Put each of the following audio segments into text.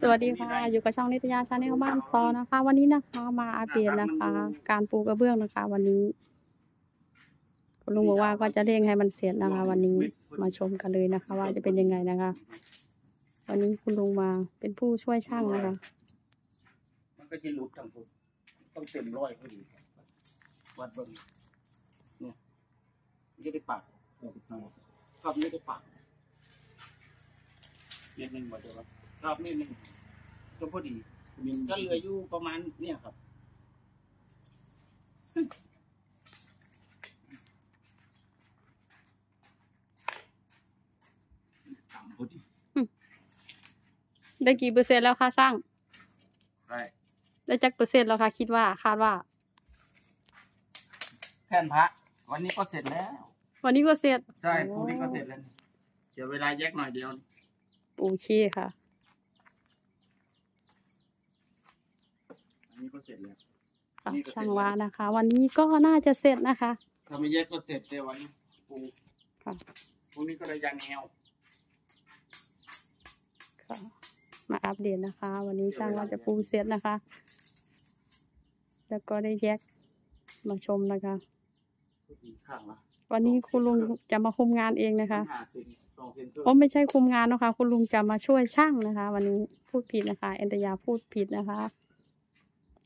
สวัสดีค่ะ อยู่กับช่องนิตยาชาแนลบ้านซอนะคะ วันนี้นะคะมาอัปเดตนะคะ การปูกระเบื้องนะคะ วันนี้คุณลุงบอกว่าก็จะเร่งให้มันเสร็จนะคะ วันนี้มาชมกันเลยนะคะ ว่าจะเป็นยังไงนะคะ วันนี้คุณลุงมาเป็นผู้ช่วยช่างนะคะ มันก็จะหลุดทั้งทุกต้องเต็มร้อยพอดีวัดเบิ้งเนี่ยมันจะได้ปากครับไม่ได้ปากเม็ดหนึ่งหมดเลยค รับครับเม็ดหนึ่งก็พอดีก็เหลืออยู่ประมาณเนี่ยครับต่ำพอดีได้กี่เปอร์เซ็นต์แล้วคะช่าง ได้ได้จักเปอร์เซ็นต์แล้วคะคิดว่าคาดว่า แท่นพระ วันนี้ก็เสร็จแล้ว วันนี้ก็เสร็จ ใช่พรุ่งนี้ก็เสร็จแล้วเดี๋ยวเวลาแยกหน่อยเดียว โอเคค่ะ อันนี้ก็เสร็จแล้วค่ะช่างว่านะคะ วันนี้ก็น่าจะเสร็จนะคะถ้าไม่แยกก็เสร็จแต่วันนี้ปูค่ะพรุ่งนี้ก็ระยางแนวค่ะมาอัปเดตนะคะ วันนี้ช่างว่าจะปูเสร็จนะคะ แล้วก็ได้แยกมาชมนะคะอีกข้างละวันนี้คุณลุงจะมาคุมงานเองนะคะ ห้าเซนสองเซนครึ่งโอ้ไม่ใช่คุมงานนะคะ คุณลุงจะมาช่วยช่างนะคะ วันนี้พูดผิดนะคะ เอนตยาพูดผิดนะคะ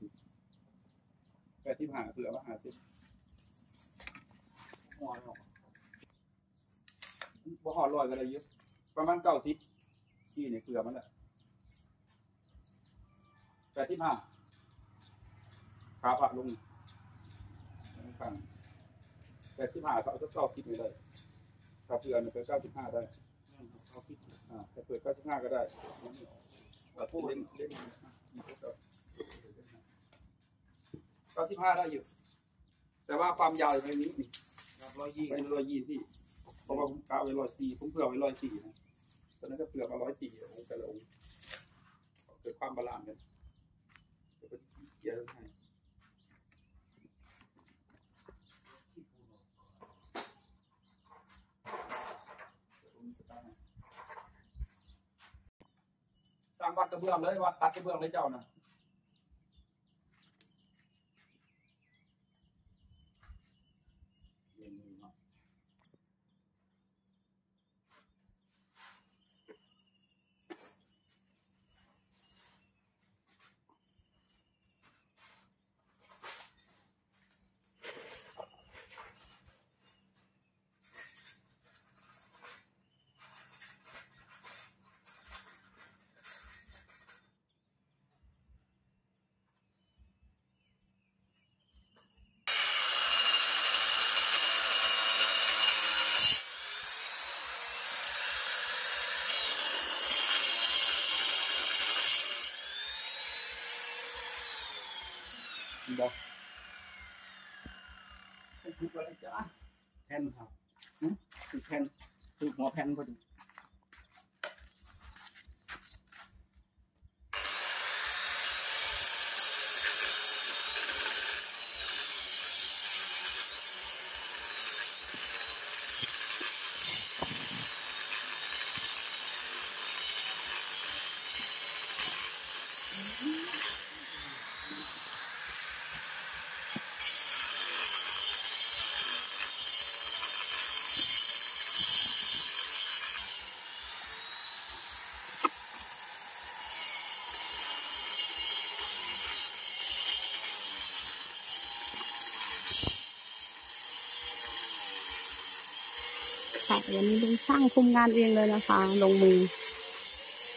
สิบแปดที่หาเผื่อว่าหาสิบหัวออกบ่หอดลอยกันเลยเยอะประมาณเก้าสิบที่เนี่ยเผื่อมันแหละแปดที่ห้าขาผักลงฟังแปดที่ห้าเขาจะเก้าสิบไม่ได้ถ้าเผื่อเนี่ยเปิดเก้าสิบห้าได้เขาคิดอ่าถ้าเปิดเก้าสิบห้าก็ได้เราพูดเล่นเล่น เก้าสิบห้าได้อยู่ แต่ว่าความยาวอย่างนี้ร้อยยี่เป็นร้อยยี่สิบเพราะว่าผมกะไว้ร้อยสี่ผมเผื่อไว้ร้อยสี่นะตอนนั้นก็เผื่อมาร้อยสี่องค์แต่ละองค์เกิดความ balance กันเดี๋ยวก็เคลียร์ให้ตามวัดกระเบื้องเลยวัดตัดกระเบื้องเลยเจ้านะ บอกคืออะไรจ้ ค่ะวันนี้ลุงช่างคุมงานเองเลยนะคะ ลงมือ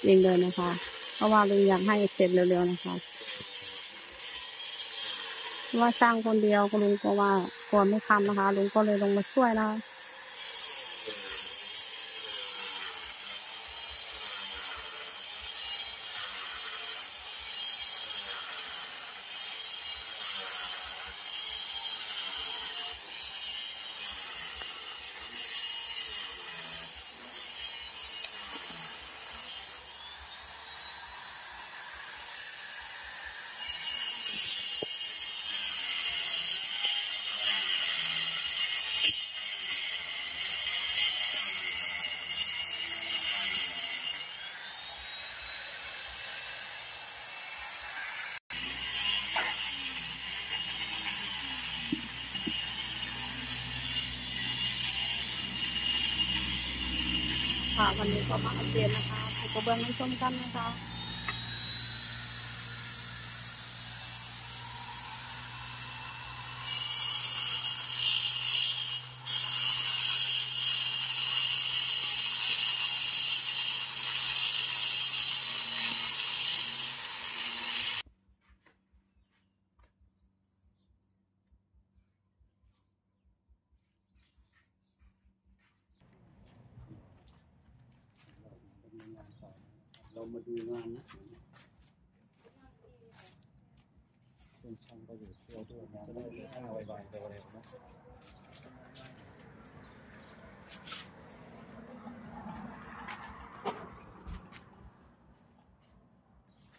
เองเลยนะคะ เพราะว่าลุงอยากให้เสร็จเร็วๆนะคะ ว่าสร้างคนเดียวก็ลุงก็ว่ากลัวไม่ทำนนะคะลุงก็เลยลงมาช่วยนะคะ วันนี้ก็มาอัปเดตนะคะปูกระเบื้องให้ชมกันนะคะ มาดูงานนะเป็นช่างก็อยู่เที่ยวด้วยนะจะได้ไปห้าไวๆเร็วๆนะ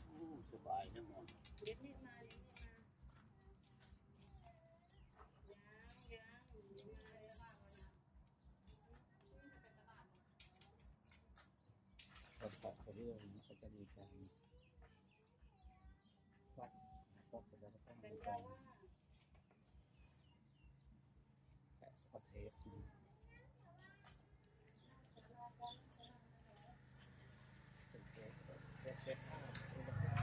โอ้สบายนะหมอนคน ขอบคนที่เราเขาจะมีการวัดก็แสดงว่าต้องมีการแปะสกอตเทป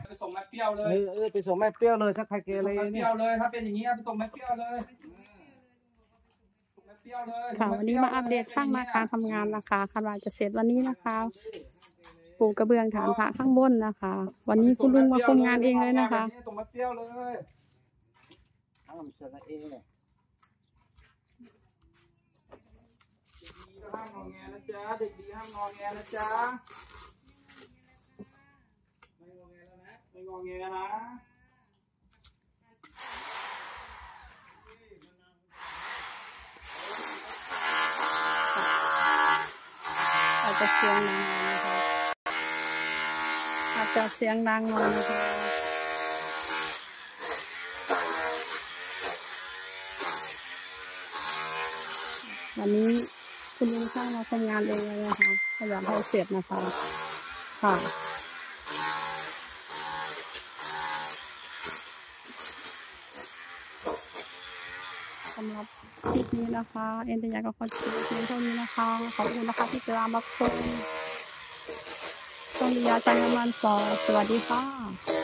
ไปส่งแม่เปรี้ยวเลเอยอเออไปส่งแม่เปรี้ยวเลยถ้าใครเกส่งเรแม่เปเนี่รี้ยยวเลยถ้าเป็นอย่างนี้ไปส่งแม่เปรี้ยวเลยส่งแม่เปรี้ยวเลย ค่ะวันนี้มาอัปเดตช่างนะคะทำงานนะคะคาดว่าจะเสร็จวันนี้นะคะ ปูกระเบื้องฐานพระข้างบนนะคะ วันนี้คุณลุงมาคุมงานเองเลยนะคะ ส่งม่เปรี้ยวเลยอ้าวมันเชิญนะเอเนี่ยดีห้ามงอแงนะจ๊ะเด็กดีห้ามงอแงนะจ๊ะไม่งอแงแล้วนะไม่งอแงแล้วนะอาจจะเสียงดังหน่อยนะ จะเสียงดังหน่อยนะคะวันนี้คุณลุงช่างมาทำงานเองเลยนะคะพยายามให้เสร็จนะคะ ค่ะสำหรับคลิปนี้นะคะ เอ็นตยาก็ขอจบเพียงเท่านี้นะคะ ขอบคุณนะคะที่ติดตามรับชม ริยาจัรมันปอสวัสดีค่ะ